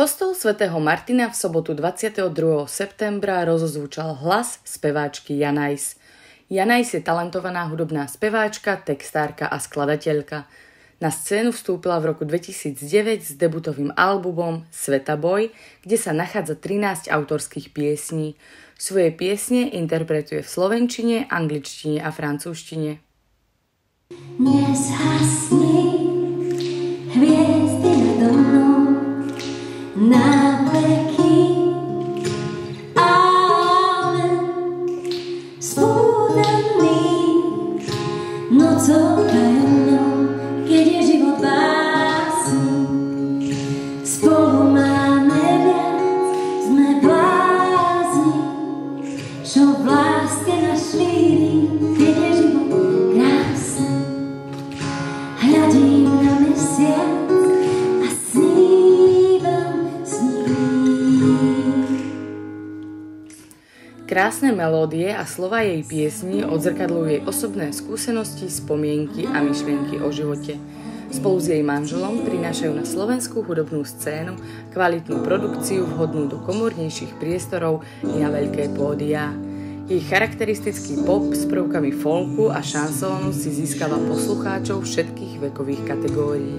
Kostol svätého Martina v sobotu 22. septembra rozozvučal hlas speváčky Janajs. Janajs je talentovaná hudobná speváčka, textárka a skladateľka. Na scénu vstúpila v roku 2009 s debutovým albumom Sveta Boj, kde sa nachádza 13 autorských piesní. Svoje piesne interpretuje v slovenčine, angličtine a francúzštine. Nezhasni No co dają Krásne melódie a slova jej piesni odzrkadľujú jej osobné skúsenosti, spomienky a myšlienky o živote. Spolu s jej manželom prinášajú na slovenskú hudobnú scénu kvalitnú produkciu vhodnú do komornejších priestorov i na veľké pódia. Jej charakteristický pop s prvkami folku a šansónu si získava poslucháčov všetkých vekových kategórií.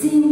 Sí,